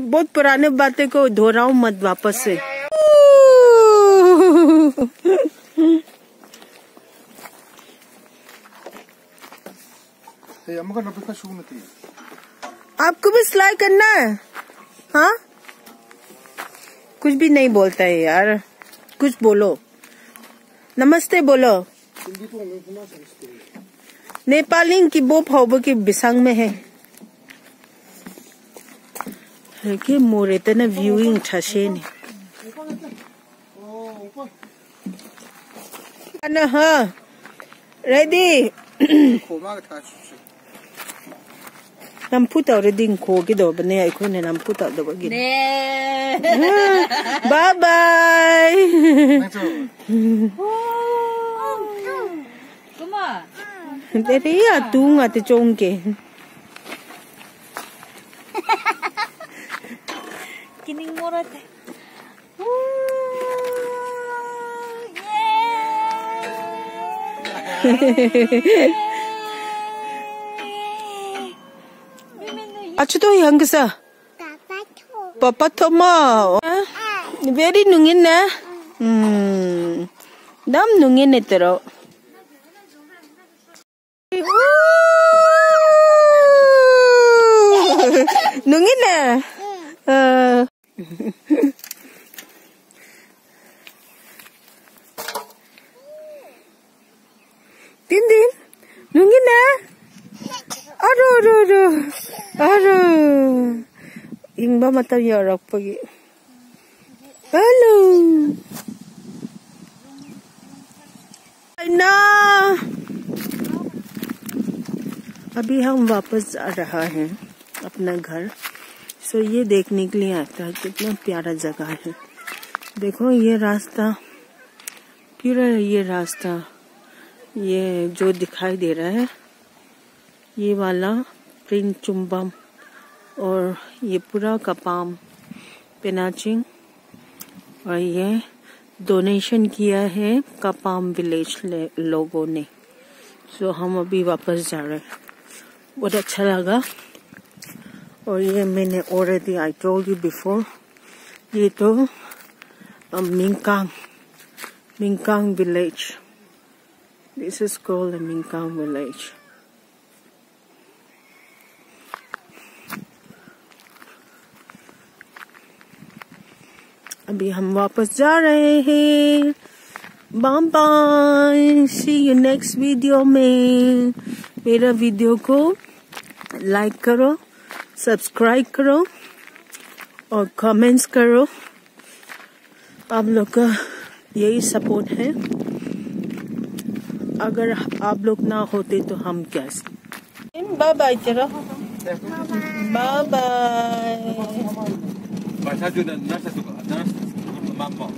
बहुत पुराने बातें को दोहराऊ मत वापस से। आपको भी सिलाई करना है? हाँ? कुछ भी नहीं बोलता है यार। कुछ बोलो। नमस्ते बोलो। नेपाली की वो फाउबो की बिसंग में है। 여기 모래 때는 뷰잉 자세니. 하나 하. 레디. 고마가 다 주시. 난 푸다 오래된 고기도 없네. 이거는 난 푸다도 고기. 네. 바이바이. 그만. 내리야 둥한테 좋은 게. Kining morate. 아추도 양그사. Papa Toma. Very nungin na. Hmm. Dam nungin etero. nungin na. Uh. Din तीन दिन लूँगी ना अरे अरे अरे अरे इंबा मत योगी हेलो ना अभी हम वापस आ रहा है अपना घर सो ये देखने के लिए आता है। कितना प्यारा जगह है। देखो, ये रास्ता। पूरा ये रास्ता? ये जो दिखाई दे रहा है, ये वाला प्रिंट चुम्बम और ये पूरा कपाम, पेनाचिंग। और ये डोनेशन किया है कपाम विलेज लोगों ने। सो हम अभी वापस जा रहे हैं। बहुत अच्छा लगा। और ये मैंने already I told you before ये तो Minkang Minkang village this is called Minkang village अभी हम वापस जा रहे हैं। Bye bye. See you next video में। मेरा वीडियो को लाइक करो। सब्सक्राइब करो और कमेंट्स करो। आप लोग का यही सपोर्ट है। अगर आप लोग ना होते तो हम कैसे बाय बाय चलो बाय बाय